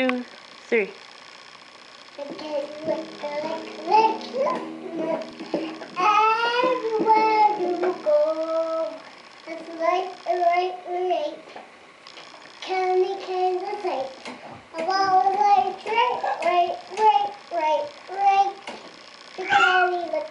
two, three. Right, right, right, right, right. The candy, the